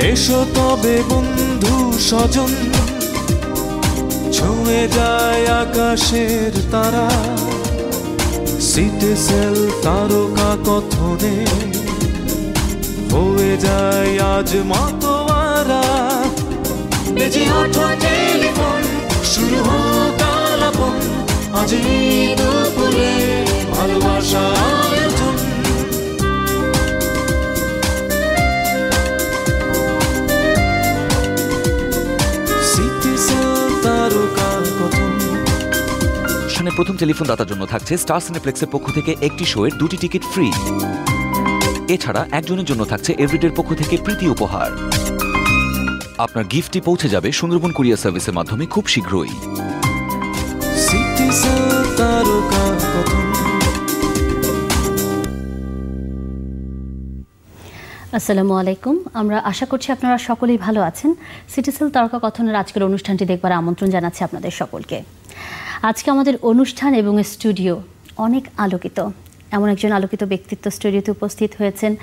এসো তবে বন্ধু স্বজন। ছুঁয়ে যায় আকাশের তারা। সিটে সেল তারকা কথনে। হয়ে যায় আজ টেলিফোন, শুরু হোক আজ ভালোবাসা অনুষ্ঠানে প্রথম টেলিফোন দাতার জন্য থাকছে স্টার সিনেপ্লেক্সের পক্ষ থেকে একটি শোয়ের দুটি টিকিট ফ্রি। এছাড়া একজনের জন্য থাকছে এভরিডের পক্ষ থেকে প্রীতি উপহার। আপনার গিফটটি পৌঁছে যাবে সুন্দরবন কুরিয়ার সার্ভিসের মাধ্যমে খুব শীঘ্রই। আসসালামু আলাইকুম। আমরা আশা করছি আপনারা সকলেই ভালো আছেন। সিটিসেল তারকা কথনের আজকের অনুষ্ঠানটি দেখবার আমন্ত্রণ জানাচ্ছি আপনাদের সকলকে। আজকে আমাদের অনুষ্ঠান এবং স্টুডিও অনেক আলোকিত। এমন একজন আলোকিত ব্যক্তিত্ব স্টুডিওতে উপস্থিত হয়েছেন।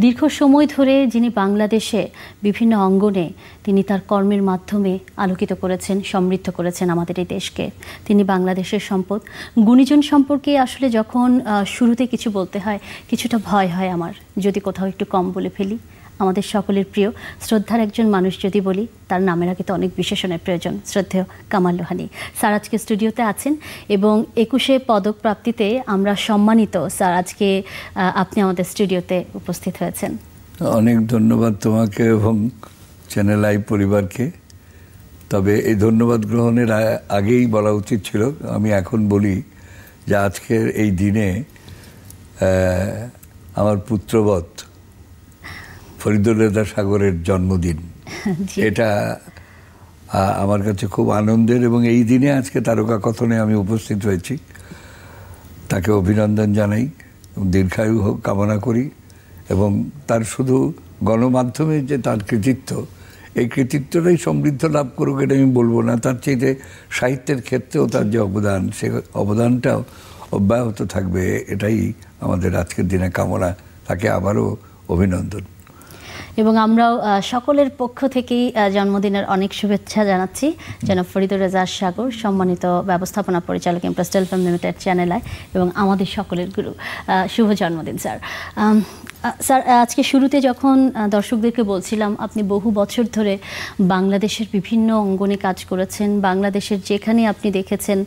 দীর্ঘ সময় ধরে যিনি বাংলাদেশে বিভিন্ন অঙ্গনে তিনি তার কর্মের মাধ্যমে আলোকিত করেছেন, সমৃদ্ধ করেছেন আমাদের এই দেশকে। তিনি বাংলাদেশের সম্পদ। গুণীজন সম্পর্কে আসলে যখন শুরুতে কিছু বলতে হয়, কিছুটা ভয় হয় আমার। যদি কোথাও একটু কম বলে ফেলি। আমাদের সকলের প্রিয়, শ্রদ্ধার একজন মানুষ যদি বলি, তার নামের আগে তো অনেক বিশেষণের প্রয়োজন, শ্রদ্ধেয় কামাল লোহানি। স্যার আজকে স্টুডিওতে আছেন এবং একুশে পদক প্রাপ্তিতে আমরা সম্মানিত, স্যার আজকে আপনি আমাদের স্টুডিওতে উপস্থিত হয়েছেন। অনেক ধন্যবাদ তোমাকে এবং চ্যানেল আই পরিবারকে। তবে এই ধন্যবাদ গ্রহণের আগেই বলা উচিত ছিল, আমি এখন বলি যে আজকের এই দিনে আমার পুত্রবৎ ফরিদুল রেজা সাগরের জন্মদিন। এটা আমার কাছে খুব আনন্দের এবং এই দিনে আজকে তারকা কথনে আমি উপস্থিত হয়েছি। তাকে অভিনন্দন জানাই। দীর্ঘায়ু হোক কামনা করি এবং তার শুধু গণমাধ্যমে যে তার কৃতিত্ব এই কৃতিত্বটাই সমৃদ্ধ লাভ করুক এটা আমি বলব না। তার চেয়ে সাহিত্যের ক্ষেত্রেও তার যে অবদান সে অবদানটাও অব্যাহত থাকবে এটাই আমাদের আজকের দিনে কামনা। তাকে আবারও অভিনন্দন। এবং আমরাও সকলের পক্ষ থেকেই জন্মদিনের অনেক শুভেচ্ছা জানাচ্ছি যেন ফরিদুর রেজা সাগর সম্মানিত ব্যবস্থাপনা পরিচালক ইমপ্রেস টেলিফিল্ম লিমিটেড চ্যানেল আয় এবং আমাদের সকলের গুরু শুভ জন্মদিন, স্যার। স্যার, আজকে শুরুতে যখন দর্শকদেরকে বলছিলাম, আপনি বহু বছর ধরে বাংলাদেশের বিভিন্ন অঙ্গনে কাজ করেছেন, বাংলাদেশের যেখানে আপনি দেখেছেন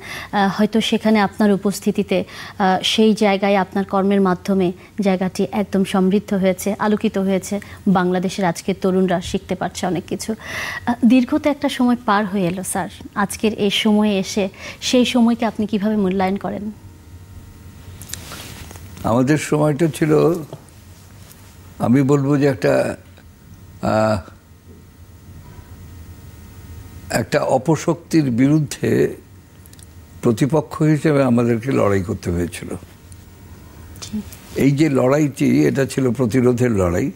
হয়তো সেখানে আপনার উপস্থিতিতে সেই জায়গায় আপনার কর্মের মাধ্যমে জায়গাটি একদম সমৃদ্ধ হয়েছে, আলোকিত হয়েছে, বাংলাদেশের আজকের তরুণরা শিখতে পারছে অনেক কিছু। দীর্ঘ তো একটা সময় পার হয়ে এলো, স্যার। আজকের এই সময়ে এসে সেই সময়কে আপনি কীভাবে মূল্যায়ন করেন? আমাদের সময়টা ছিল আমি বলব যে একটা একটা অপশক্তির বিরুদ্ধে প্রতিপক্ষ হিসেবে আমাদেরকে লড়াই করতে হয়েছিল। এই যে লড়াইটি, এটা ছিল প্রতিরোধের লড়াই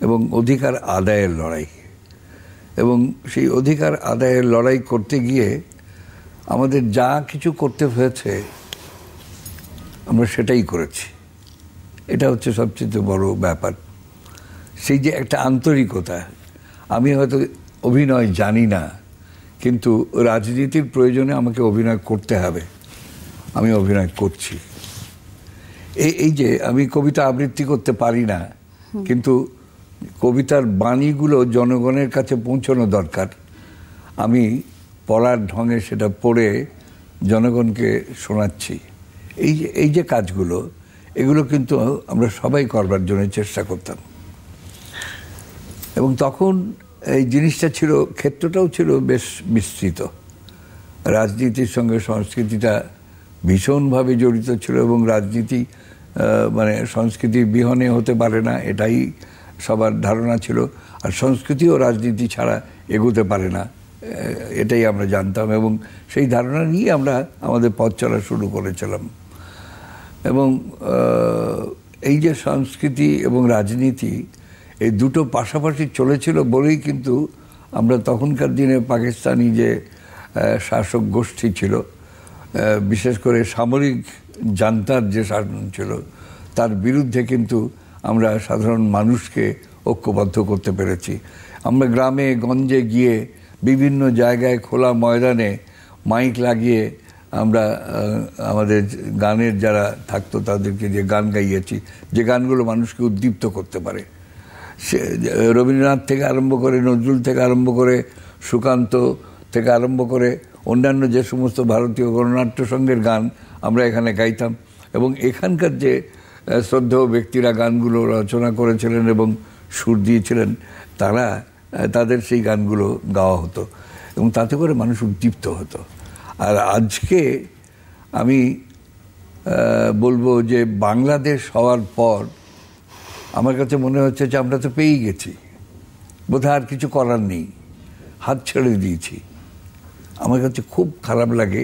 এবং অধিকার আদায়ের লড়াই। এবং সেই অধিকার আদায়ের লড়াই করতে গিয়ে আমাদের যা কিছু করতে হয়েছে, আমরা সেটাই করেছি। এটা হচ্ছে সবচেয়ে বড় ব্যাপার। সেই যে একটা আন্তরিকতা আমি হয়তো অভিনয় জানি না কিন্তু রাজনীতির প্রয়োজনে আমাকে অভিনয় করতে হবে। আমি অভিনয় করছি। এই এই যে আমি কবিতা আবৃত্তি করতে পারি না কিন্তু কবিতার বাণীগুলো জনগণের কাছে পৌঁছানো দরকার। আমি পড়ার ঢঙে সেটা পড়ে জনগণকে শোনাচ্ছি। এই যে এই যে কাজগুলো এগুলো কিন্তু আমরা সবাই করবার জন্য চেষ্টা করতাম। এবং তখন এই জিনিসটা ছিল, ক্ষেত্রটাও ছিল বেশ বিস্তৃত। রাজনীতির সঙ্গে সংস্কৃতিটা ভীষণভাবে জড়িত ছিল এবং রাজনীতি মানে সংস্কৃতি বিহনে হতে পারে না, এটাই সবার ধারণা ছিল। আর সংস্কৃতি ও রাজনীতি ছাড়া এগোতে পারে না এটাই আমরা জানতাম এবং সেই ধারণা নিয়ে আমরা আমাদের পথ চলা শুরু করেছিলাম। এবং এই যে সংস্কৃতি এবং রাজনীতি, এই দুটো পাশাপাশি চলেছিল বলেই কিন্তু আমরা তখনকার দিনে পাকিস্তানি যে শাসক গোষ্ঠী ছিল বিশেষ করে সামরিক জান্তার যে শাসন ছিল, তার বিরুদ্ধে কিন্তু আমরা সাধারণ মানুষকে ঐক্যবদ্ধ করতে পেরেছি। আমরা গ্রামে, গঞ্জে গিয়ে বিভিন্ন জায়গায় খোলা ময়দানে মাইক লাগিয়ে আমরা আমাদের গানের যারা থাকতো তাদেরকে যে গান গাইয়েছি, যে গানগুলো মানুষকে উদ্দীপ্ত করতে পারে। সে রবীন্দ্রনাথ থেকে আরম্ভ করে, নজরুল থেকে আরম্ভ করে, সুকান্ত থেকে আরম্ভ করে, অন্যান্য যে সমস্ত ভারতীয় গণনাট্য সঙ্গের গান আমরা এখানে গাইতাম। এবং এখানকার যে শ্রদ্ধেয় ব্যক্তিরা গানগুলো রচনা করেছিলেন এবং সুর দিয়েছিলেন, তারা তাদের সেই গানগুলো গাওয়া হতো। এবং তাতে করে মানুষ উদ্দীপ্ত হতো। আর আজকে আমি বলব যে বাংলাদেশ হওয়ার পর আমার কাছে মনে হচ্ছে যে আমরা তো পেয়েই গেছি। বোধহয় আর কিছু করার নেই। হাত ছেড়ে দিয়েছি। আমার কাছে খুব খারাপ লাগে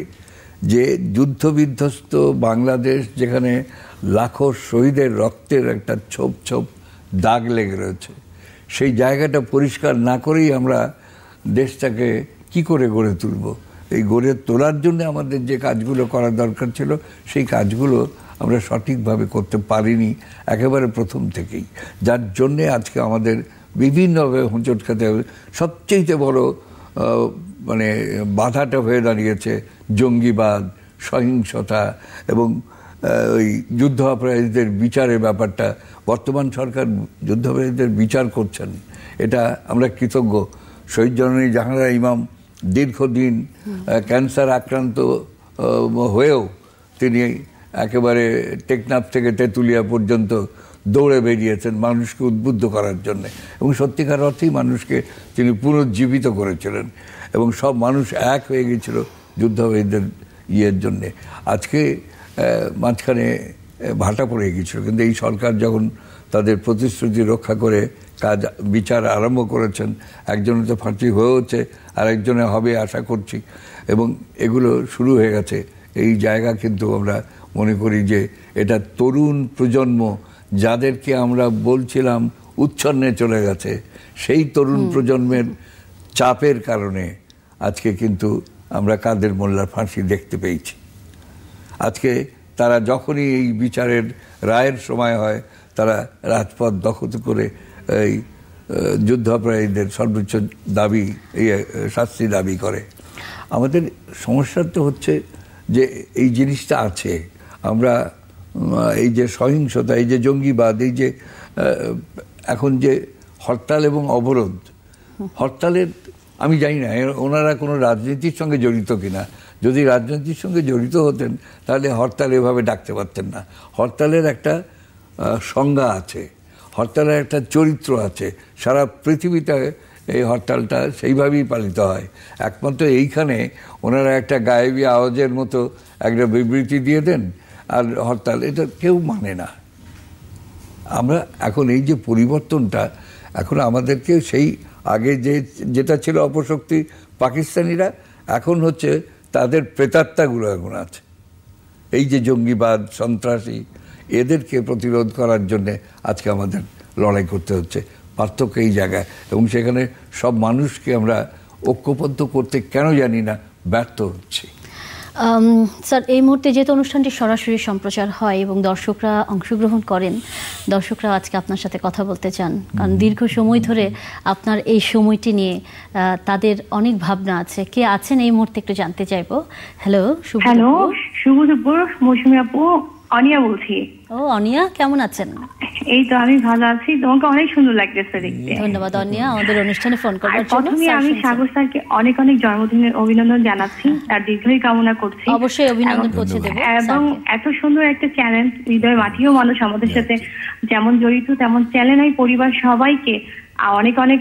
যে যুদ্ধ বিধ্বস্ত বাংলাদেশ যেখানে লাখো শহীদের রক্তের একটা ছোপ ছোপ দাগ লেগে রয়েছে, সেই জায়গাটা পরিষ্কার না করেই আমরা দেশটাকে কি করে গড়ে তুলব? এই গড়ে তোলার জন্য আমাদের যে কাজগুলো করা দরকার ছিল, সেই কাজগুলো আমরা সঠিকভাবে করতে পারিনি একেবারে প্রথম থেকেই। যার জন্যে আজকে আমাদের বিভিন্নভাবে হোঁচট খেতে হবে। সবচেয়ে বড় মানে বাধাটা হয়ে দাঁড়িয়েছে জঙ্গিবাদ, সহিংসতা এবং ওই যুদ্ধ অপরাধীদের বিচারের ব্যাপারটা। বর্তমান সরকার যুদ্ধ অপরাধীদের বিচার করছেন। এটা আমরা কৃতজ্ঞ। শহীদ জননী জাহানারা ইমাম দীর্ঘদিন ক্যান্সার আক্রান্ত হয়েও তিনি একেবারে টেকনাফ থেকে তেঁতুলিয়া পর্যন্ত দৌড়ে বেরিয়েছেন মানুষকে উদ্বুদ্ধ করার জন্য। এবং সত্যিকার অর্থেই মানুষকে তিনি পুনর্জীবিত করেছিলেন। এবং সব মানুষ এক হয়ে গেছিল যুদ্ধবাহীদের ইয়ের জন্যে। আজকে মাঝখানে ভাটা পড়ে গিয়েছিল কিন্তু এই সরকার যখন তাদের প্রতিশ্রুতি রক্ষা করে কাজ বিচার আরম্ভ করেছেন। একজনে তো ফাঁসি হয়েওছে আর একজনে হবে আশা করছি। এবং এগুলো শুরু হয়ে গেছে। এই জায়গা কিন্তু আমরা মনে করি যে এটা তরুণ প্রজন্ম যাদেরকে আমরা বলছিলাম উচ্ছন্নে চলে গেছে সেই তরুণ প্রজন্মের চাপের কারণে আজকে কিন্তু আমরা কাদের মোল্লার ফাঁসি দেখতে পেয়েছি। আজকে তারা যখনই এই বিচারের রায়ের সময় হয় তারা রাজপথ দখল করে এই যুদ্ধাপরাধীদের সর্বোচ্চ দাবি শাস্তি দাবি করে। আমাদের সমস্যা তো হচ্ছে যে এই জিনিসটা আছে। আমরা এই যে সহিংসতা, এই যে জঙ্গিবাদ, এই যে এখন যে হরতাল এবং অবরোধ, হরতালের, আমি জানি না ওনারা কোনো রাজনীতির সঙ্গে জড়িত কিনা। যদি রাজনীতির সঙ্গে জড়িত হতেন, তাহলে হরতাল এভাবে ডাকতে পারতেন না। হরতালের একটা সংজ্ঞা আছে। হরতালের একটা চরিত্র আছে। সারা পৃথিবীতে এই হরতালটা সেইভাবেই পালিত হয়। একমাত্র এইখানে ওনারা একটা গায়েবী আওয়াজের মতো একটা বিবৃতি দিয়ে দেন, আর হরতাল এটা কেউ মানে না। আমরা এখন এই যে পরিবর্তনটা, এখন আমাদেরকে সেই আগে যে যেটা ছিল অপশক্তি পাকিস্তানিরা, এখন হচ্ছে তাদের প্রেতাত্মাগুলো এখন আছে। এই যে জঙ্গিবাদ, সন্ত্রাসী এদেরকে প্রতিরোধ করার জন্য আজকে আমাদের লড়াই করতে হচ্ছে। পার্থক্য এই জায়গায়। এবং সেখানে সব মানুষকে আমরা ঐক্যবদ্ধ করতে কেন জানি না ব্যর্থ হচ্ছে। স্যার এই মুহূর্তে যেহেতু অনুষ্ঠানটি সরাসরি সম্প্রচার হয় এবং দর্শকরা অংশগ্রহণ করেন দর্শকরা আজকে আপনার সাথে কথা বলতে চান। কারণ দীর্ঘ সময় ধরে আপনার এই সময়টি নিয়ে তাদের অনেক ভাবনা আছে। কে আছেন এই মুহূর্তে একটু জানতে চাইব। হ্যালো শুভ হ্যালো শুভ দুপুর মৌসুমী আপু। অনিয়া বলছি। ও অনিয়া কেমন আছেন? এই তো আমি ভালো আছি। তোমাকে অনেক সুন্দর লাগতেছে দেখতে। ধন্যবাদ অনিয়া। আমাদের অনুষ্ঠানে ফোন আর করবার জন্য প্রথমে আমি সাগর স্যারকে অনেক অনেক জন্মদিনের অভিনন্দন জানাচ্ছি। তার দীর্ঘই কামনা করছি। অবশ্যই অভিনন্দন পৌঁছে দেবো এবং এত সুন্দর একটা চ্যানেল হৃদয় মাটিও মানুষ আমাদের সাথে যেমন জড়িত তেমন চ্যানেল এই পরিবার সবাইকে অনেক অনেক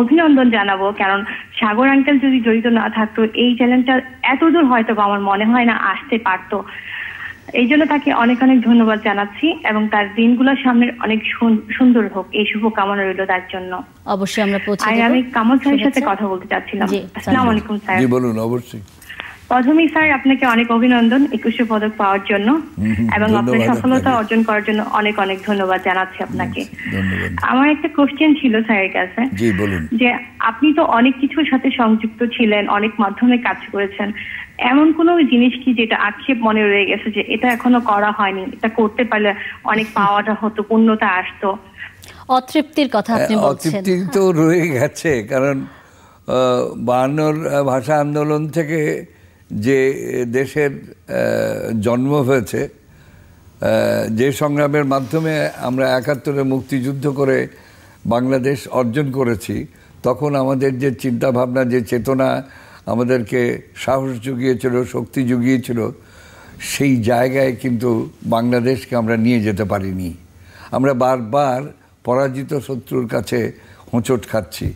অভিনন্দন জানাব। কারণ সাগর আঙ্কেল যদি জড়িত না থাকতো এই চ্যানেলটা এত দূর হয়তো আমার মনে হয় না আসতে পারতো। এই জন্য তাকে অনেক অনেক ধন্যবাদ জানাচ্ছি এবং তার দিনগুলো সামনে অনেক সুন- সুন্দর হোক। এই শুভ কামনা রইল তার জন্য। অবশ্যই আমরা পৌঁছে আমি কামল স্যারের সাথে কথা বলতে চাচ্ছিলাম। আসসালাম আসসালামু আলাইকুম স্যার। জি বলুন অবশ্যই। প্রথমেই স্যার আপনাকে অনেক অভিনন্দন একুশে পদক পাওয়ার জন্য এবং আপনার সফলতা অর্জন করার জন্য অনেক অনেক ধন্যবাদ জানাচ্ছি আপনাকে। আমার একটা কোশ্চেন ছিল স্যারের কাছে যে আপনি তো অনেক কিছুর সাথে সংযুক্ত ছিলেন অনেক মাধ্যমে কাজ করেছেন। এমন কোনো জিনিস কি যেটা আক্ষেপ মনে রয়ে গেছে যে এটা এখনও করা হয়নি? এটা করতে পারলে অনেক পাওয়াটা হতো পূর্ণতা আসতো। অতৃপ্তির কথা আপনি হ্যাঁ, বলছেন। অতৃপ্তি তো রয়ে গেছে কারণ বায়ান্নর ভাষা আন্দোলন থেকে যে দেশের জন্ম হয়েছে যে সংগ্রামের মাধ্যমে আমরা একাত্তরে মুক্তিযুদ্ধ করে বাংলাদেশ অর্জন করেছি, তখন আমাদের যে চিন্তা ভাবনা যে চেতনা আমাদেরকে সাহস জুগিয়েছিল, শক্তি জুগিয়েছিল, সেই জায়গায় কিন্তু বাংলাদেশকে আমরা নিয়ে যেতে পারিনি। আমরা বারবার পরাজিত শত্রুর কাছে হোঁচট খাচ্ছি।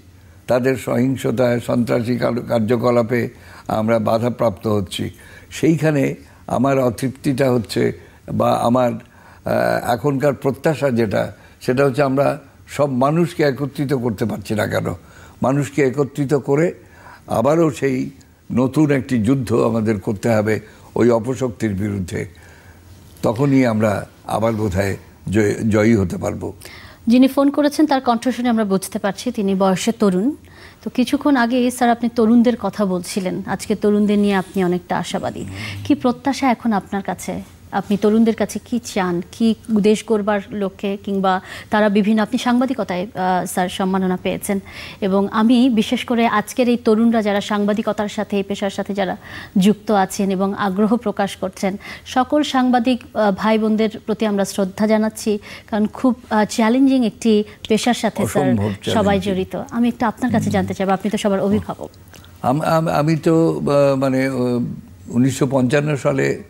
তাদের সহিংসতায় সন্ত্রাসী কার- কার্যকলাপে আমরা বাধাপ্রাপ্ত হচ্ছি। সেইখানে আমার অতৃপ্তিটা হচ্ছে বা আমার এখনকার প্রত্যাশা যেটা, সেটা হচ্ছে আমরা সব মানুষকে একত্রিত করতে পারছি না কেন। মানুষকে একত্রিত করে আবারও সেই নতুন একটি যুদ্ধ আমাদের করতে হবে ওই অপশক্তির বিরুদ্ধে। তখনই আমরা আবার বোধহয় জয়ী হতে পারব। যিনি ফোন করেছেন, তার কণ্ঠস্বরে আমরা বুঝতে পারছি তিনি বয়সে তরুণ। তো কিছুক্ষণ আগে স্যার আপনি তরুণদের কথা বলছিলেন। আজকে তরুণদের নিয়ে আপনি অনেকটা আশাবাদী। কি প্রত্যাশা এখন আপনার কাছে? আপনি তরুণদের কাছে কি চান? কি দেশ করবার লক্ষ্যে? কিংবা তারা বিভিন্ন আপনি সাংবাদিকতায় স্যার সম্মাননা পেয়েছেন। এবং আমি বিশেষ করে আজকের এই তরুণরা যারা সাংবাদিকতার সাথে এই পেশার সাথে যারা যুক্ত আছেন এবং আগ্রহ প্রকাশ করছেন সকল সাংবাদিক ভাই বোনদের প্রতি আমরা শ্রদ্ধা জানাচ্ছি। কারণ খুব চ্যালেঞ্জিং একটি পেশার সাথে স্যার সবাই জড়িত। আমি একটু আপনার কাছে জানতে চাইব আপনি তো সবার অভিভাবক। আম- তো মানে উনিশশো পঞ্চান্ন সালে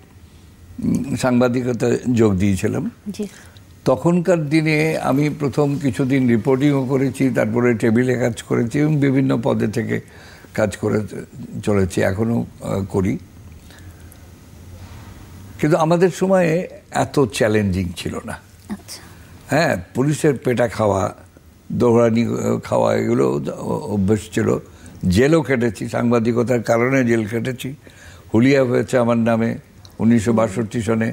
সাংবাদিকতা যোগ দিয়েছিলাম। তখনকার দিনে আমি প্রথম কিছুদিন রিপোর্টিংও করেছি তারপরে টেবিলে কাজ করেছি এবং বিভিন্ন পদে থেকে কাজ করে চলেছি এখনও করি। কিন্তু আমাদের সময়ে এত চ্যালেঞ্জিং ছিল না। আচ্ছা। হ্যাঁ পুলিশের পেটা খাওয়া দৌড়ানি খাওয়া এগুলো অভ্যেস ছিল। জেলও কেটেছি সাংবাদিকতার কারণে জেল কেটেছি হুলিয়া হয়েছে আমার নামে। উনিশশো বাষট্টি সনে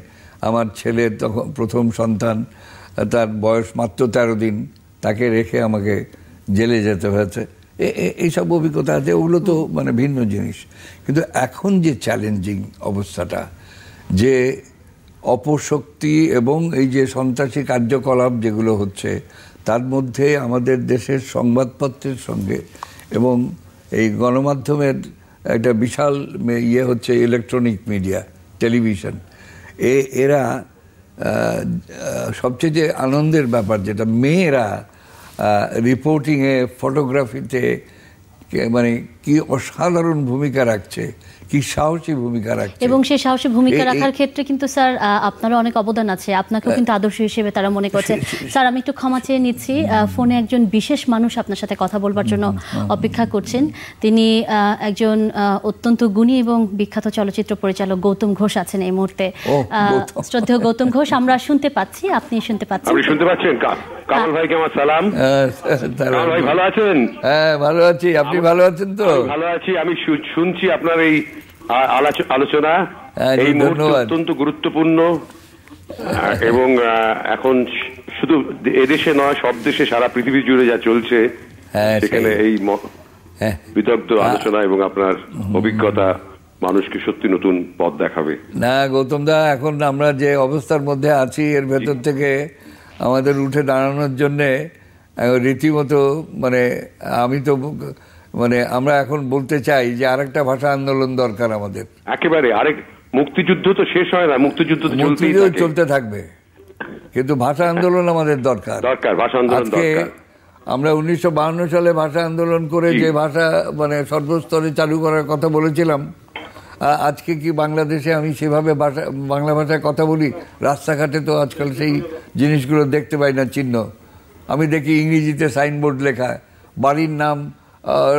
আমার ছেলে তখন প্রথম সন্তান, তার বয়স মাত্র তেরো দিন, তাকে রেখে আমাকে জেলে যেতে হয়েছে। এইসব অভিজ্ঞতা আছে, ওগুলো তো মানে ভিন্ন জিনিস। কিন্তু এখন যে চ্যালেঞ্জিং অবস্থাটা, যে অপশক্তি এবং এই যে সন্ত্রাসী কার্যকলাপ যেগুলো হচ্ছে, তার মধ্যে আমাদের দেশের সংবাদপত্রের সঙ্গে এবং এই গণমাধ্যমের একটা বিশাল ইয়ে হচ্ছে ইলেকট্রনিক মিডিয়া টেলিভিশন। এ, এরা সবচেয়ে যে আনন্দের ব্যাপার যেটা, মেয়েরা রিপোর্টিংয়ে ফটোগ্রাফিতে মানে কি অসাধারণ ভূমিকা রাখছে কি সাহসী ভূমিকা রাখছে? এবং সেই সাহসী ভূমিকা রাখার ক্ষেত্রে কিন্তু স্যার আহ, আপনারও অনেক অবদান আছে। আপনাকেও কিন্তু আদর্শ হিসেবে তারা মনে করছে। স্যার আমি একটু ক্ষমা চেয়ে নিচ্ছি। ফোনে একজন বিশেষ মানুষ আপনার সাথে কথা বলবার জন্য অপেক্ষা করছেন। তিনি একজন অত্যন্ত গুণী এবং বিখ্যাত চলচ্চিত্র পরিচালক গৌতম ঘোষ আছেন এই মুহূর্তে। আহ, গৌতম। শ্রদ্ধেয় গৌতম ঘোষ আমরা শুনতে পাচ্ছি আপনি শুনতে পাচ্ছেন। আপনি শুনতে পাচ্ছেন? কামাল ভাইকে আমার সালাম। কামাল ভাই ভালো আছেন? হ্যাঁ ভালো আছি। আপনি ভালো আছেন তো? আমি ভালো আছি। আমি শুনছি আপনার এই আলোচনা। হ্যাঁ, এই মুহূর্তে অত্যন্ত গুরুত্বপূর্ণ। এবং এখন শুধু এদেশে নয় সব দেশে সারা পৃথিবী জুড়ে যা চলছে হ্যাঁ, সেখানে এই হ্যাঁ। বিদগ্ধ আলোচনা এবং আপনার অভিজ্ঞতা মানুষকে সত্যি নতুন পথ দেখাবে। না গৌতম দা এখন আমরা যে অবস্থার মধ্যে আছি এর ভেতর থেকে আমাদের উঠে দাঁড়ানোর জন্যে রীতিমতো মানে আমি তো মানে আমরা এখন বলতে চাই যে আরেকটা ভাষা আন্দোলন দরকার আমাদের। একেবারে আরেক মুক্তিযুদ্ধ তো শেষ হয় না মুক্তিযুদ্ধ মুক্তিযুদ্ধ চলতে থাকবে। কিন্তু ভাষা আন্দোলন আমাদের দরকার। দরকার ভাষা আন্দোলন দরকার। আমরা উনিশশো সালে ভাষা আন্দোলন করে যে ভাষা মানে সর্বস্তরে চালু করার কথা বলেছিলাম আজকে কি বাংলাদেশে আমি সেভাবে ভাষা বাংলা ভাষায় কথা বলি? রাস্তাঘাটে তো আজকাল সেই জিনিসগুলো দেখতে পাই না চিহ্ন। আমি দেখি ইংরেজিতে সাইনবোর্ড লেখা বাড়ির নাম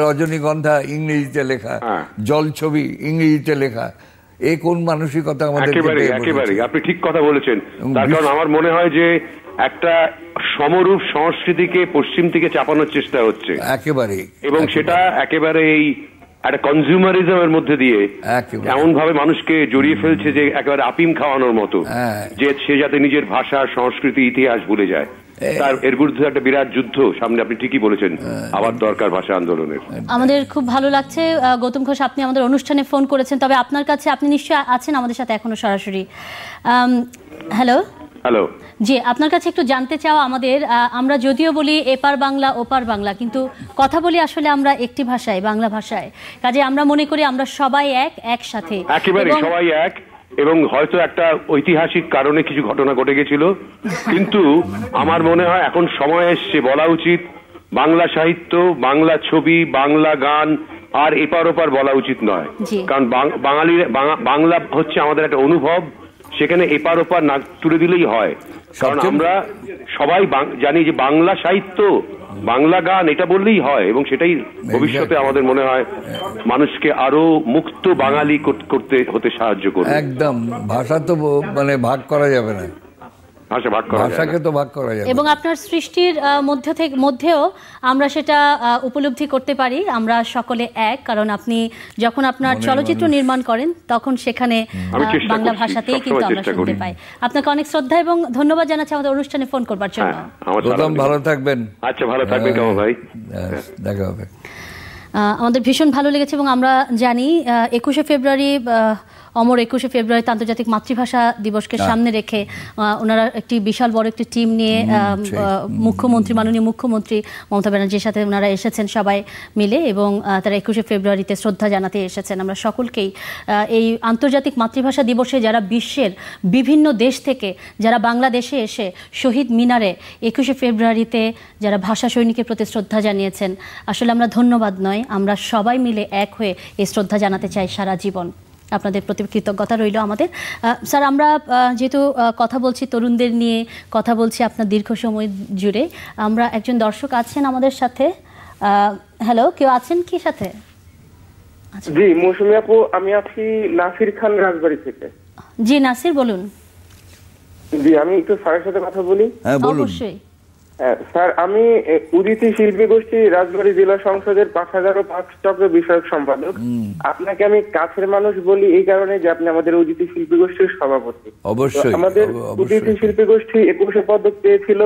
রজনীগন্ধা ইংরেজিতে লেখা হ্যাঁ। জল ছবি ইংরেজিতে লেখা। এ কোন মানসিকতা আমাদের একেবারে আপনি ঠিক কথা বলেছেন। তার কারণ আমার মনে হয় যে একটা সমরূপ সংস্কৃতিকে পশ্চিম থেকে চাপানোর চেষ্টা হচ্ছে। একেবারে এবং সেটা একেবারে এই একটা কনজিউমারিজমের মধ্যে দিয়ে এমন ভাবে মানুষকে জড়িয়ে ফেলছে যে একেবারে আপিম খাওয়ানোর মতো হ্যাঁ। যে সে যাতে নিজের ভাষা সংস্কৃতি ইতিহাস ভুলে যায়। তার এর বিরুদ্ধে একটা বিরাট যুদ্ধ সামনে আপনি ঠিকই বলেছেন। আবার দরকার ভাষা আন্দোলনের। আমাদের খুব ভালো লাগছে গৌতম ঘোষ আপনি আমাদের অনুষ্ঠানে ফোন করেছেন তবে আপনার কাছে আপনি নিশ্চয়ই আছেন আমাদের সাথে এখনও সরাসরি। হ্যালো? হ্যালো। জি আপনার কাছে একটু জানতে চাওয়া আমাদের আহ, আমরা যদিও বলি এপার বাংলা ওপার বাংলা কিন্তু কথা বলি আসলে আমরা একটি ভাষায় বাংলা ভাষায়। কাজে আমরা মনে করি আমরা সবাই এক একসাথে। একেবারে সবাই এক। এবং হয়তো একটা ঐতিহাসিক কারণে কিছু ঘটনা ঘটে গেছিল। কিন্তু আমার মনে হয় এখন সময় এসছে বলা উচিত বাংলা সাহিত্য বাংলা ছবি বাংলা গান আর এপার ওপার বলা উচিত নয়। কারণ বাং- বাঙালির বাংলা হচ্ছে আমাদের একটা অনুভব সেখানে এপার ওপার না তুলে দিলেই হয়। কারণ আমরা সবাই বাং- জানি যে বাংলা সাহিত্য বাংলা গান এটা বললেই হয় এবং সেটাই ভবিষ্যতে আমাদের মনে হয় মানুষকে আরও মুক্ত বাঙালি কর- করতে হতে সাহায্য করবে। একদম। ভাষা তো মানে ভাগ করা যাবে না। ভাষা ভাগ করা ভাষাকে তো ভাগ করা যাবে এবং আপনার সৃষ্টির মধ্য থেকে মধ্যেও আমরা সেটা উপলব্ধি করতে পারি আমরা সকলে এক কারণ আপনি যখন আপনার চলচ্চিত্র নির্মাণ করেন তখন সেখানে বাংলা ভাষাতেই কিন্তু আমরা শুনতে পাই। আপনাকে অনেক শ্রদ্ধা এবং ধন্যবাদ জানাচ্ছি আমাদের অনুষ্ঠানে ফোন করবার জন্য। হ্যাঁ ভালো থাকবেন। আচ্ছা ভালো থাকবেন ভাই? হ্যাঁ, দেখা হবে। আমাদের ভীষণ ভালো লেগেছে এবং আমরা জানি একুশে ফেব্রুয়ারি অমর একুশে ফেব্রুয়ারিতে আন্তর্জাতিক মাতৃভাষা দিবসকে সামনে রেখে ওনারা একটি বিশাল বড় একটি টিম নিয়ে মুখ্যমন্ত্রী মাননীয় মুখ্যমন্ত্রী মমতা ব্যানার্জির সাথে ওনারা এসেছেন সবাই মিলে এবং তারা একুশে ফেব্রুয়ারিতে শ্রদ্ধা জানাতে এসেছেন। আমরা সকলকেই এই আন্তর্জাতিক মাতৃভাষা দিবসে যারা বিশ্বের বিভিন্ন দেশ থেকে যারা বাংলাদেশে এসে শহীদ মিনারে একুশে ফেব্রুয়ারিতে যারা ভাষা সৈনিকের প্রতি শ্রদ্ধা জানিয়েছেন আসলে আমরা ধন্যবাদ নয়। আমরা সবাই মিলে এক হয়ে এই শ্রদ্ধা জানাতে চাই সারা জীবন। আপনাদের প্রতি কৃতজ্ঞতা রইল আমাদের। স্যার আমরা যেহেতু কথা বলছি তরুণদের নিয়ে কথা বলছি আপনার দীর্ঘ সময় জুড়ে আমরা একজন দর্শক আছেন আমাদের সাথে। আহ, হ্যালো কেউ আছেন কি সাথে? জি মৌসুমী আপু আমি আছি নাসির খান রাজবাড়ি থেকে। জি নাসির বলুন। জি আমি একটু স্যারের সাথে কথা বলি। হ্যাঁ বলুন। অবশ্যই। স্যার আমি উদিতি শিল্পী গোষ্ঠী রাজবাড়ী জেলা সংসদের পাঁচ হাজার ও পাঁচ চক্র বিষয়ক সম্পাদক। আপনাকে আমি কাছের মানুষ বলি এই কারণে যে আপনি আমাদের উদিতি শিল্পী গোষ্ঠীর সভাপতি। অবশ্যই, আমাদের উদিতি শিল্পী গোষ্ঠী একুশে পদক পেয়েছিল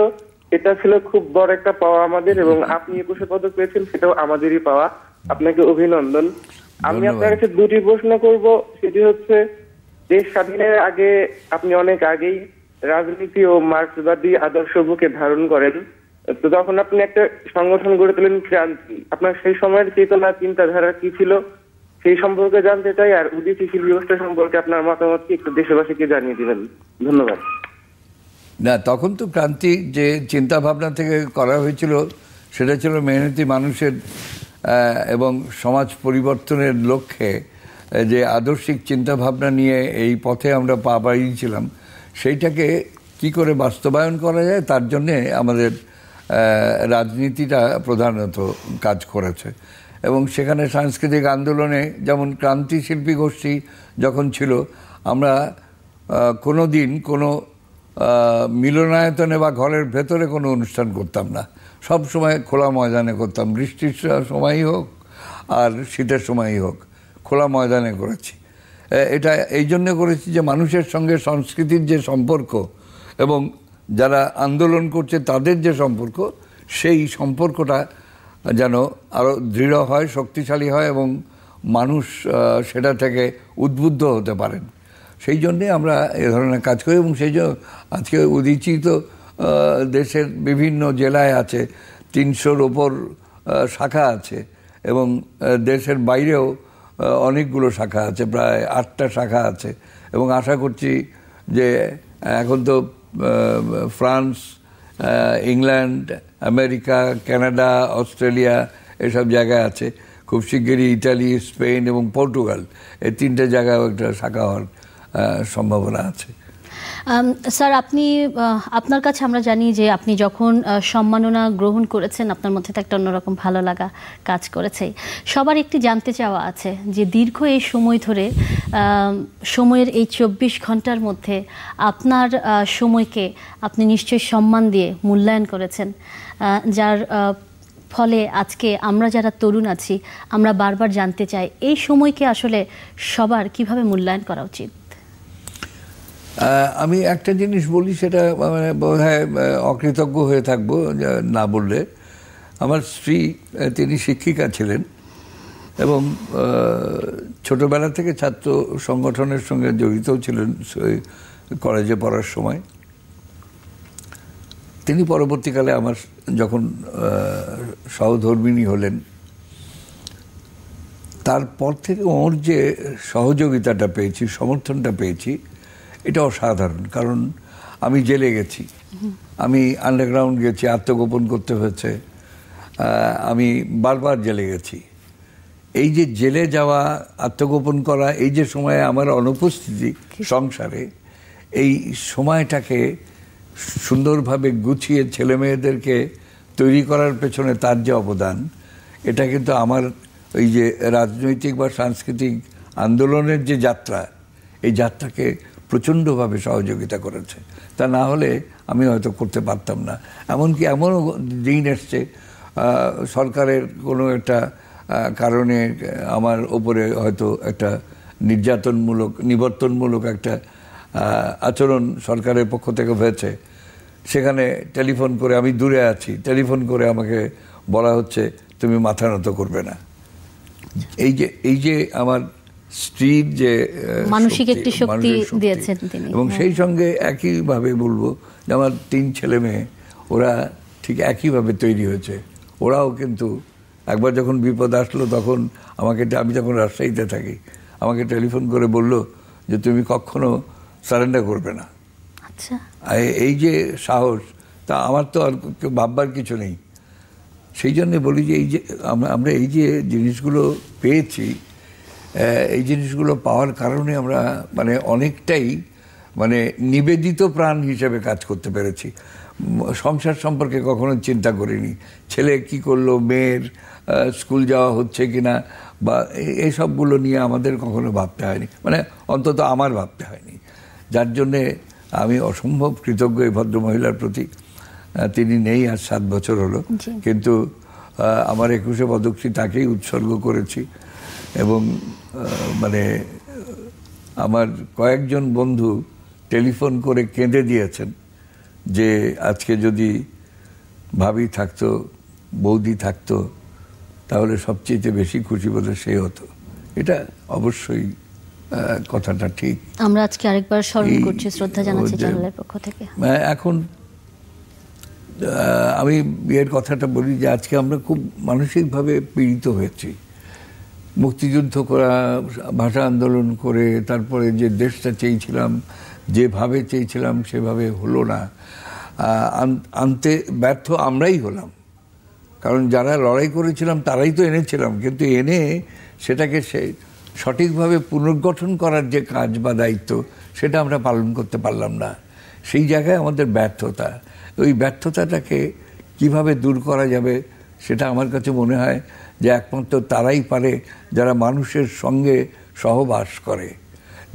এটা ছিল খুব বড় একটা পাওয়া আমাদের এবং আপনি একুশে পদক পেয়েছেন সেটাও আমাদেরই পাওয়া। আপনাকে অভিনন্দন। আমি আপনার কাছে দুটি প্রশ্ন করব সেটি হচ্ছে দেশ স্বাধীনের আগে আপনি অনেক আগেই রাজনীতি ও মার্ক্সবাদী আদর্শ বুকে ধারণ করেন। তো তখন আপনি একটা সংগঠন গড়ে তোলেন ক্রান্তি, আপনার সেই সময়ের চেতনা, চিন্তাধারা কি ছিল? সেই সম্পর্কে জানতে চাই, আর উদিতি শিল্পী গোষ্ঠী সম্পর্কে আপনার মতামত কি? একটু দেশবাসীকে জানিয়ে দিবেন। ধন্যবাদ। না, তখন তো ক্রান্তি যে চিন্তা ভাবনা থেকে করা হয়েছিল, সেটা ছিল মেহনতি মানুষের এবং সমাজ পরিবর্তনের লক্ষ্যে যে আদর্শিক চিন্তা ভাবনা নিয়ে এই পথে আমরা পা বাড়িয়েছিলাম সেইটাকে কি করে বাস্তবায়ন করা যায়, তার জন্যে আমাদের রাজনীতিটা প্রধানত কাজ করেছে। এবং সেখানে সাংস্কৃতিক আন্দোলনে যেমন ক্রান্তি শিল্পী গোষ্ঠী যখন ছিল, আমরা কোনো দিন কোনো মিলনায়তনে বা ঘরের ভেতরে কোনো অনুষ্ঠান করতাম না। সব সময় খোলা ময়দানে করতাম। বৃষ্টির সময়ই হোক আর শীতের সময়ই হোক, খোলা ময়দানে করেছি। এটা এই জন্য করেছি যে মানুষের সঙ্গে সংস্কৃতির যে সম্পর্ক এবং যারা আন্দোলন করছে তাদের যে সম্পর্ক সেই সম্পর্কটা যেন আরও দৃঢ় হয় শক্তিশালী হয় এবং মানুষ সেটা থেকে উদ্বুদ্ধ হতে পারেন। সেই জন্যে আমরা এ ধরনের কাজ করি এবং সেই জন্য আজকে উদিচি তো আহ, দেশের বিভিন্ন জেলায় আছে তিনশোর ওপর শাখা আছে এবং দেশের বাইরেও অনেকগুলো শাখা আছে, প্রায় আটটা শাখা আছে। এবং আশা করছি যে এখন তো France England, America, Canada, Australia এসব জায়গায় আছে। খুব শিগগিরই ইটালি, স্পেন এবং পর্তুগাল, এই তিনটে জায়গায় একটা শাখা হওয়ার সম্ভাবনা আছে। স্যার আপনি আপনার কাছে আমরা জানি যে আপনি যখন সম্মাননা গ্রহণ করেছেন, আপনার মধ্যে তো একটা অন্যরকম ভালো লাগা কাজ করেছে। সবার একটি জানতে চাওয়া আছে যে দীর্ঘ এই সময় ধরে সময়ের এই চব্বিশ ঘণ্টার মধ্যে আপনার সময়কে আপনি নিশ্চয়ই সম্মান দিয়ে মূল্যায়ন করেছেন যার ফলে আজকে আমরা যারা তরুণ আছি, আমরা বারবার জানতে চাই, এই সময়কে আসলে সবার কীভাবে মূল্যায়ন করা উচিত? আমি একটা জিনিস বলি সেটা মানে বোধ হয় অকৃতজ্ঞ হয়ে থাকব না বললে। আমার স্ত্রী তিনি শিক্ষিকা ছিলেন এবং ছোটবেলা থেকে ছাত্র সংগঠনের সঙ্গে জড়িত ছিলেন কলেজে পড়ার সময়। তিনি পরবর্তীকালে আমার যখন আহ, সহধর্মিণী হলেন তারপর থেকে ওর যে সহযোগিতাটা পেয়েছি সমর্থনটা পেয়েছি এটা অসাধারণ কারণ আমি জেলে গেছি। আমি আন্ডারগ্রাউন্ড গেছি আত্মগোপন করতে হয়েছে। আমি বারবার জেলে গেছি। এই যে জেলে যাওয়া আত্মগোপন করা এই যে সময়ে আমার অনুপস্থিতি সংসারে এই সময়টাকে সুন্দরভাবে গুছিয়ে ছেলে মেয়েদেরকে তৈরি করার পেছনে তার যে অবদান এটা কিন্তু আমার ওই যে রাজনৈতিক বা সাংস্কৃতিক আন্দোলনের যে যাত্রা এই যাত্রাকে প্রচণ্ডভাবে সহযোগিতা করেছে। তা না হলে আমি হয়তো করতে পারতাম না। এমনকি এমনও দিন এসছে সরকারের কোনো একটা কারণে আমার ওপরে হয়তো একটা নির্যাতনমূলক, নিবর্তনমূলক একটা আচরণ সরকারের পক্ষ থেকে হয়েছে। সেখানে টেলিফোন করে, আমি দূরে আছি, টেলিফোন করে আমাকে বলা হচ্ছে, তুমি মাথা নত করবে না। এই যে এই যে আমার স্ত্রীর যে মানসিক একটি শক্তি দিয়েছেন তিনি। এবং হ্যাঁ। সেই সঙ্গে একইভাবে বলব যে আমার তিন ছেলে মেয়ে ওরা ঠিক একইভাবে তৈরি হয়েছে ওরাও কিন্তু একবার যখন বিপদ আসলো তখন আমাকে আমি যখন রাজশাহীতে থাকি আমাকে টেলিফোন করে বলল যে তুমি কখনো সারেন্ডার করবে না আচ্ছা আর এই যে সাহস তা আমার তো আর ভাববার কিছু নেই সেই জন্য বলি যে এই যে আমরা এই যে জিনিসগুলো পেয়েছি এই জিনিসগুলো পাওয়ার কারণে আমরা মানে অনেকটাই মানে নিবেদিত প্রাণ হিসেবে কাজ করতে পেরেছি। সংসার সম্পর্কে কখনো চিন্তা করিনি। ছেলে কি করল মেয়ের স্কুল যাওয়া হচ্ছে কি না বা এসবগুলো নিয়ে আমাদের কখনো ভাবতে হয়নি। মানে অন্তত আমার ভাবতে হয়নি। যার জন্যে আমি অসম্ভব কৃতজ্ঞ এই ভদ্রমহিলার প্রতি। তিনি নেই আর সাত বছর হলো। কিন্তু আমার একুশে পদকটি তাকেই উৎসর্গ করেছি। এবং মানে আমার কয়েকজন বন্ধু টেলিফোন করে কেঁদে দিয়েছেন যে আজকে যদি ভাবি থাকতো বৌদি থাকতো তাহলে সবচেয়ে বেশি খুশি বলে সে হতো। এটা অবশ্যই কথাটা ঠিক। আমরা আজকে আরেকবার স্মরণ করছি শ্রদ্ধা জানাচ্ছি ও চ্যানেলের পক্ষ থেকে। এখন আমি বিয়ের কথাটা বলি যে আজকে আমরা খুব মানসিকভাবে পীড়িত হয়েছি। মুক্তিযুদ্ধ করা, ভাষা আন্দোলন করে তারপরে যে দেশটা চেয়েছিলাম, যেভাবে চেয়েছিলাম সেভাবে হলো না। আনতে ব্যর্থ আমরাই হলাম। কারণ যারা লড়াই করেছিলাম তারাই তো এনেছিলাম, কিন্তু এনে সেটাকে সে, সঠিকভাবে পুনর্গঠন করার যে কাজ বা দায়িত্ব, সেটা আমরা পালন করতে পারলাম না। সেই জায়গায় আমাদের ব্যর্থতা। ওই ব্যর্থতাটাকে কীভাবে দূর করা যাবে, সেটা আমার কাছে মনে হয় যে একমাত্র তারাই পারে যারা মানুষের সঙ্গে সহবাস করে,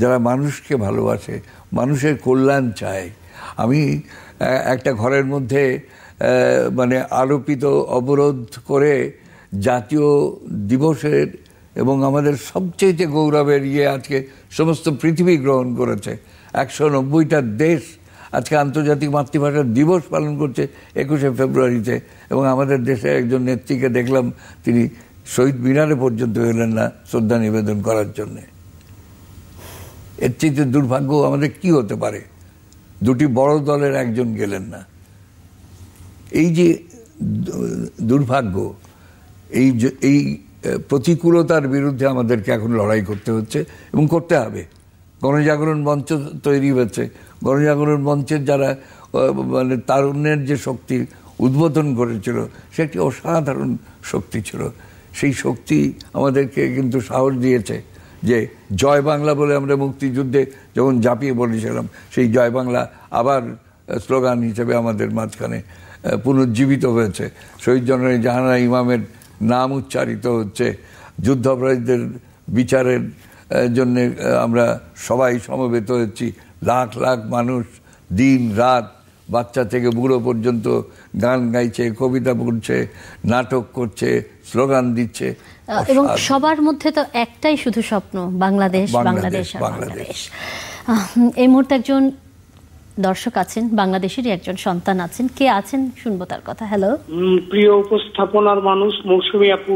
যারা মানুষকে ভালোবাসে, মানুষের কল্যাণ চায়। আমি একটা ঘরের মধ্যে মানে আরোপিত অবরোধ করে জাতীয় দিবসের এবং আমাদের সবচেয়ে গৌরবের ইয়ে আজকে সমস্ত পৃথিবী গ্রহণ করেছে। একশো নব্বইটা দেশ আজকে আন্তর্জাতিক মাতৃভাষা দিবস পালন করছে একুশে ফেব্রুয়ারিতে, এবং আমাদের দেশে একজন নেত্রীকে দেখলাম, তিনি শহীদ মিনারে পর্যন্ত এলেন না শ্রদ্ধা নিবেদন করার জন্যে। এর চেয়ে দুর্ভাগ্য আমাদের কি হতে পারে? দুটি বড় দলের একজন গেলেন না। এই যে দুর্ভাগ্য, এই এই প্রতিকূলতার বিরুদ্ধে আমাদেরকে এখন লড়াই করতে হচ্ছে এবং করতে হবে। গণজাগরণ মঞ্চ তৈরি হয়েছে। গণজাগরণ মঞ্চের যারা মানে তারুণ্যের যে শক্তি উদ্বোধন করেছিল সে একটি অসাধারণ শক্তি ছিল। সেই শক্তি আমাদেরকে কিন্তু সাহস দিয়েছে যে জয় বাংলা বলে আমরা মুক্তিযুদ্ধে যখন ঝাঁপিয়ে পড়েছিলাম, সেই জয় বাংলা আবার স্লোগান হিসেবে আমাদের মাঝখানে পুনর্জীবিত হয়েছে। শহীদ জনের জাহানা ইমামের নাম উচ্চারিত হচ্ছে। যুদ্ধাপরাধীদের বিচারের জন্যে আমরা সবাই সমবেত হয়েছি লাখ লাখ মানুষ দিন রাত বাচ্চা থেকে বুড়ো পর্যন্ত গান গাইছে কবিতা পড়ছে নাটক করছে স্লোগান দিচ্ছে। এবং সবার মধ্যে তো একটাই শুধু স্বপ্ন বাংলাদেশ বাংলাদেশ, বাংলাদেশ এই মুহূর্তে একজন দর্শক আছেন বাংলাদেশেরই একজন সন্তান আছেন। কে আছেন? শুনব তার কথা। হ্যালো প্রিয় উপস্থাপনার মানুষ মৌসুমী আপু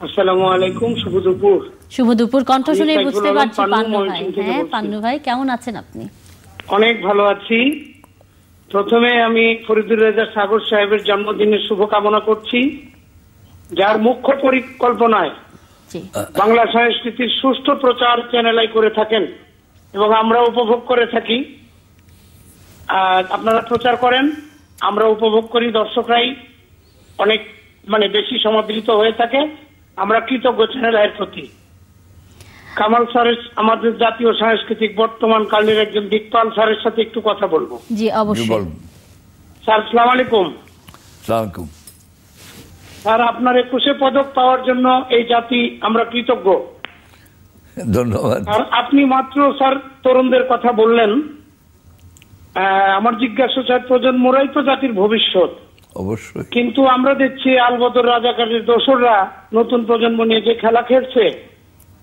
আসসালামু আলাইকুম শুভ দুপুর। শুভ দুপুর। কণ্ঠ শুনে বুঝতে পারছি পান্নু ভাই। হ্যাঁ পান্নু ভাই কেমন আছেন আপনি? অনেক ভালো আছি। প্রথমে আমি ফরিদুর রেজা সাগর সাহেবের জন্মদিনের শুভকামনা করছি যার মুখ্য পরিকল্পনায় বাংলা সংস্কৃতির সুষ্ঠু প্রচার চ্যানেলাই করে থাকেন এবং আমরা উপভোগ করে থাকি। আর আপনারা প্রচার করেন আমরা উপভোগ করি দর্শকরাই অনেক মানে বেশি সমাদৃত হয়ে থাকে। আমরা কৃতজ্ঞ চ্যানেলের প্রতি। কামাল স্যারের আমাদের জাতীয় সাংস্কৃতিক বর্তমান কালের একজন দিকপাল স্যারের সাথে একটু কথা বলব। জি অবশ্যই। বলুন স্যার সালাম আলাইকুম। সালাম স্যার আপনার একুশে পদক পাওয়ার জন্য এই জাতি আমরা কৃতজ্ঞ। ধন্যবাদ। আর আপনি মাত্র স্যার তরুণদের কথা বললেন। আহ, আমার জিজ্ঞাসা স্যার প্রজন্মরাই তো জাতির ভবিষ্যৎ। অবশ্যই। কিন্তু আমরা দেখছি আলবদর রাজাকারের দোসররা নতুন প্রজন্ম নিয়ে যে খেলা খেলছে।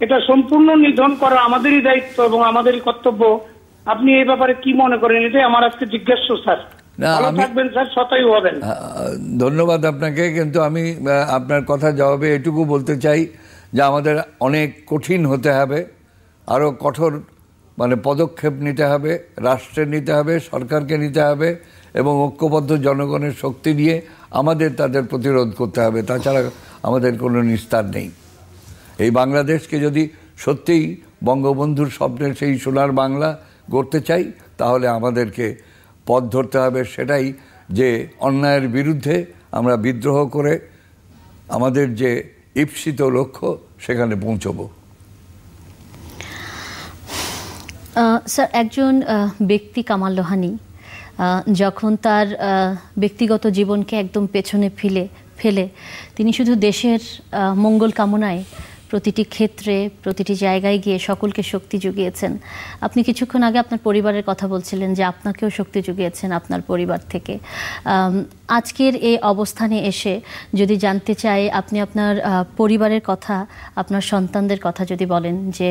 এটা সম্পূর্ণ নিধন করা আমাদেরই দায়িত্ব এবং আমাদেরই কর্তব্য। আপনি এই ব্যাপারে কি মনে করেন? এটাই আমার আজকে জিজ্ঞাসা স্যার। ধন্যবাদ আপনাকে কিন্তু আমি আপনার কথা জবাবে এটুকু বলতে চাই যে আমাদের অনেক কঠিন হতে হবে আরও কঠোর মানে পদক্ষেপ নিতে হবে রাষ্ট্রের নিতে হবে সরকারকে নিতে হবে এবং ঐক্যবদ্ধ জনগণের শক্তি নিয়ে আমাদের তাদের প্রতিরোধ করতে হবে। তাছাড়া আমাদের কোনো নিস্তার নেই। এই বাংলাদেশকে যদি সত্যিই বঙ্গবন্ধুর স্বপ্নের সেই সোনার বাংলা গড়তে চাই, তাহলে আমাদেরকে পথ ধরতে হবে সেটাই যে অন্যায়ের বিরুদ্ধে আমরা বিদ্রোহ করে আমাদের যে ঈপ্সিত লক্ষ্য সেখানে পৌঁছবো। স্যার, একজন ব্যক্তি কামাল লোহানি যখন তার ব্যক্তিগত জীবনকে একদম পেছনে ফেলে ফেলে, তিনি শুধু দেশের মঙ্গল কামনায় প্রতিটি ক্ষেত্রে, প্রতিটি জায়গায় গিয়ে সকলকে শক্তি জুগিয়েছেন। আপনি কিছুক্ষণ আগে আপনার পরিবারের কথা বলছিলেন যে আপনাকেও শক্তি জুগিয়েছেন আপনার পরিবার থেকে। আজকের এই অবস্থানে এসে যদি জানতে চাই, আপনি আপনার পরিবারের কথা, আপনার সন্তানদের কথা যদি বলেন যে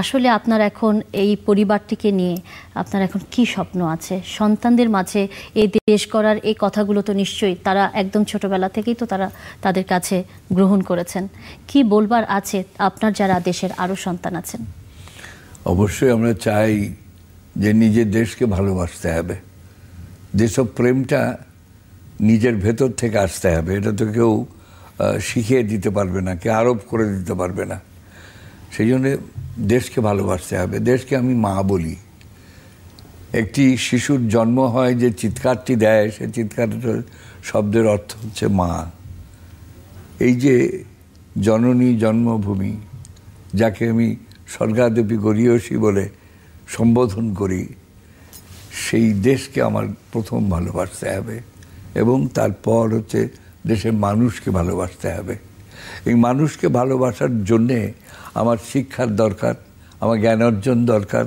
আসলে আপনার এখন এই পরিবারটিকে নিয়ে আপনার এখন কি স্বপ্ন আছে? সন্তানদের মাঝে এই দেশ করার এই কথাগুলো তো নিশ্চয়ই তারা একদম ছোটবেলা থেকেই তো তারা তাদের কাছে গ্রহণ করেছেন। কি বলবার আছে আপনার যারা দেশের আরও সন্তান আছেন? অবশ্যই আমরা চাই যে নিজের দেশকে ভালোবাসতে হবে। যেসব দেশপ্রেমটা নিজের ভেতর থেকে আসতে হবে, এটা তো কেউ শিখিয়ে দিতে পারবে না কে আরোপ করে দিতে পারবে না। সেই জন্যে দেশকে ভালোবাসতে হবে। দেশকে আমি মা বলি। একটি শিশুর জন্ম হয় যে চিৎকারটি দেয়, সে চিৎকারটার শব্দের অর্থ হচ্ছে মা। এই যে জননী জন্মভূমি, যাকে আমি স্বর্গাদেবী গরিয়সী বলে সম্বোধন করি, সেই দেশকে আমার প্রথম ভালোবাসতে হবে এবং তারপর হচ্ছে দেশের মানুষকে ভালোবাসতে হবে। এই মানুষকে ভালোবাসার জন্যে আমার শিক্ষার দরকার, আমার জ্ঞান অর্জন দরকার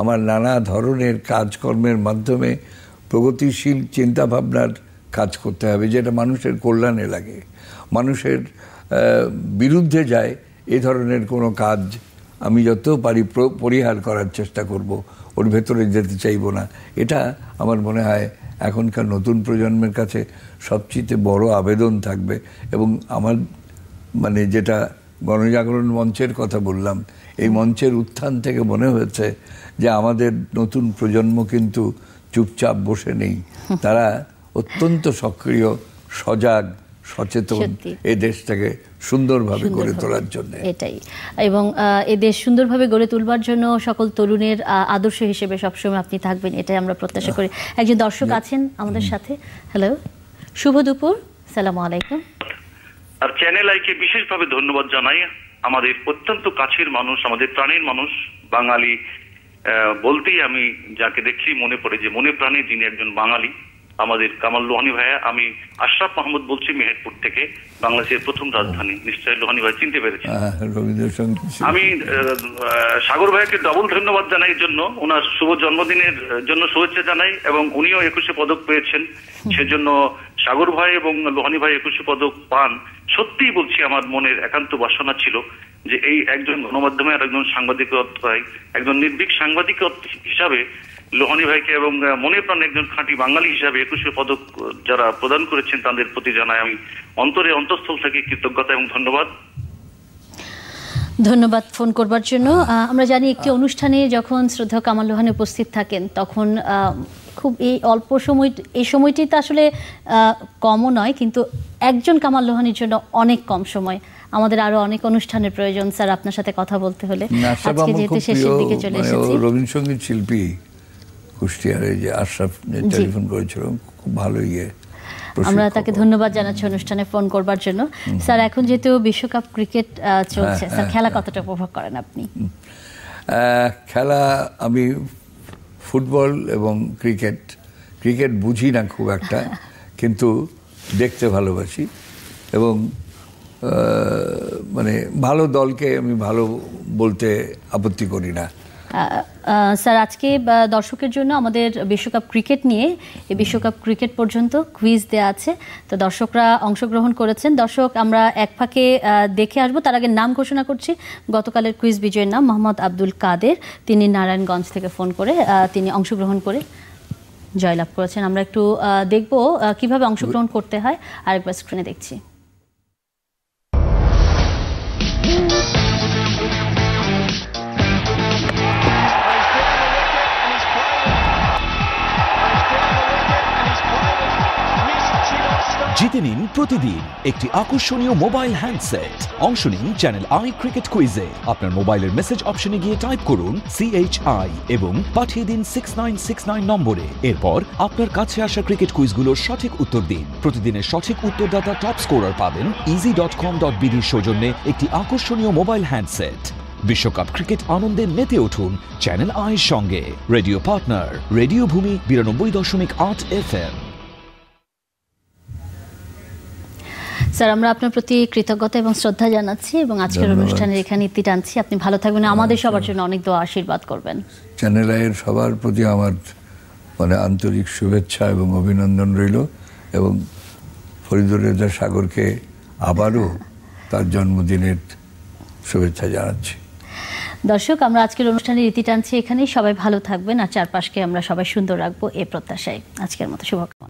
আমার নানা ধরনের কাজকর্মের মাধ্যমে প্রগতিশীল চিন্তাভাবনার কাজ করতে হবে, যেটা মানুষের কল্যাণে লাগে। মানুষের বিরুদ্ধে যায়, এ ধরনের কোনো কাজ আমি যত পারি, পরিহার করার চেষ্টা করব, ওর ভেতরে যেতে চাইব না। এটা আমার মনে হয় এখনকার নতুন প্রজন্মের কাছে সবচেয়ে বড় আবেদন থাকবে এবং আমার মানে যেটা গণজাগরণ মঞ্চের কথা বললাম এই মঞ্চের উত্থান থেকে মনে হয়েছে যে আমাদের নতুন প্রজন্ম কিন্তু চুপচাপ বসে নেই। তারা অত্যন্ত সক্রিয় সজাগ সচেতন। এই দেশটাকে সুন্দরভাবে গড়ে তোলার জন্য। এটাই। এবং আহ, এ দেশ সুন্দরভাবে গড়ে তুলবার জন্য সকল তরুণের আহ, আদর্শ হিসেবে সবসময় আপনি থাকবেন এটাই আমরা প্রত্যাশা করি। একজন দর্শক আছেন আমাদের সাথে। হ্যালো। শুভ দুপুর। সালাম আলাইকুম। আর চ্যানেল আইকে বিশেষভাবে ধন্যবাদ জানাই। আমাদের অত্যন্ত কাছের মানুষ আমাদের প্রাণের মানুষ বাঙালি বলতেই আমি যাকে দেখি মনে পড়ে যে মনে প্রাণে যিনি একজন বাঙালি আমাদের কামাল লোহানি ভাইয়া আমি আশরাফ মাহমুদ বলছি মেহেরপুর থেকে বাংলাদেশের প্রথম রাজধানী। নিশ্চয়ই লোহানি ভাই চিনতে পেরেছি আহ, রবীন্দ্রসঙ্গীত শিল্পী। আমি সাগর ভাইকে ডবল ধন্যবাদ জানাই জন্য। ওনার শুভ জন্মদিনের জন্য শুভেচ্ছা জানাই এবং উনিও একুশে পদক পেয়েছেন। সেজন্য সাগর ভাই এবং লোহানি ভাই একুশে পদক পান, সত্যিই বলছি আমার মনের একান্ত বাসনা ছিল যে এই একজন গণমাধ্যমে আর একজন সাংবাদিকতায় একজন নির্ভীক সাংবাদিক হিসাবে লোহানি ভাইকে এবং মনে প্রাণে একজন খাঁটি বাঙালি হিসাবে একুশে পদক, যারা প্রদান করেছেন তাদের প্রতি জানাই আমি অন্তরে অন্তঃস্থল থেকে কৃতজ্ঞতা এবং ধন্যবাদ। ধন্যবাদ ফোন করবার জন্য। আমরা জানি একটি অনুষ্ঠানে যখন শ্রদ্ধা কামাল লোহানি উপস্থিত থাকেন, তখন খুব এই অল্প সময় এই সময়টি তো আসলে কমও নয় কিন্তু একজন কামাল লোহানির জন্য অনেক কম সময়। আমাদের আরও অনেক অনুষ্ঠানের প্রয়োজন স্যার আপনার সাথে কথা বলতে হলে। আজকে যেহেতু শেষের দিকে চলে মানে এসেছি। রবীন্দ্রসঙ্গীত শিল্পী কুষ্টিয়ারে যে আশরাফ টেলিফোন করেছিল খুব ভালো ইয়ে আমরা তাকে ধন্যবাদ জানাচ্ছি অনুষ্ঠানে ফোন করবার জন্য। স্যার এখন যেহেতু বিশ্বকাপ ক্রিকেট চলছে হ্যাঁ, স্যার হ্যাঁ, খেলা কতটা উপভোগ করেন আপনি? খেলা আমি ফুটবল এবং ক্রিকেট ক্রিকেট বুঝি না খুব একটা কিন্তু দেখতে ভালোবাসি এবং মানে ভালো দলকে আমি ভালো বলতে আপত্তি করি না। স্যার, আজকে দর্শকের জন্য আমাদের বিশ্বকাপ ক্রিকেট নিয়ে, এই বিশ্বকাপ ক্রিকেট পর্যন্ত কুইজ দেওয়া আছে। তো দর্শকরা অংশগ্রহণ করেছেন। দর্শক, আমরা এক ফাঁকে দেখে আসব। তার আগে নাম ঘোষণা করছি। গতকালের কুইজ বিজয়ের নাম মোহাম্মদ আব্দুল কাদের। তিনি নারায়ণগঞ্জ থেকে ফোন করে তিনি অংশগ্রহণ করে জয়লাভ করেছেন। আমরা একটু দেখব কীভাবে অংশগ্রহণ করতে হয়। আরেকবার স্ক্রিনে দেখছি। জিতে নিন প্রতিদিন একটি আকর্ষণীয় মোবাইল হ্যান্ডসেট অংশ নিন চ্যানেল আই ক্রিকেট কুইজে। আপনার মোবাইলের মেসেজ অপশনে গিয়ে টাইপ করুন সিএইচআই এবং পাঠিয়ে দিন সিক্স নাইন সিক্স নাইন নম্বরে। এরপর আপনার কাছে আসা ক্রিকেট কুইজগুলোর সঠিক উত্তর দিন। প্রতিদিনের সঠিক উত্তরদাতা টপ স্কোরার পাবেন ইজি ডট কম ডট বিডির সৌজন্যে একটি আকর্ষণীয় মোবাইল হ্যান্ডসেট বিশ্বকাপ ক্রিকেট আনন্দে মেতে উঠুন চ্যানেল আইয়ের সঙ্গে। রেডিও পার্টনার, রেডিও ভূমি, বিরানব্বই দশমিক আট এফ এম স্যার আমরা আপনার প্রতি কৃতজ্ঞতা এবং শ্রদ্ধা জানাচ্ছি এবং আজকের। অনুষ্ঠানের এখানে ইতি টানছি। আপনি ভালো থাকবেন। আমাদের সবার জন্য অনেক দোয়া আশীর্বাদ করবেন। চ্যানেল আইয়ের সবার প্রতি আমার মানে আন্তরিক শুভেচ্ছা এবং অভিনন্দন রইল এবং ফরিদুর রেজা সাগরকে আবারও তার জন্মদিনের শুভেচ্ছা জানাচ্ছি। দর্শক আমরা আজকের অনুষ্ঠানের ইতি টানছি এখানেই। সবাই ভালো থাকবেন আর চারপাশকে আমরা সবাই সুন্দর রাখব এ প্রত্যাশায়। আজকের মতো শুভকামনা।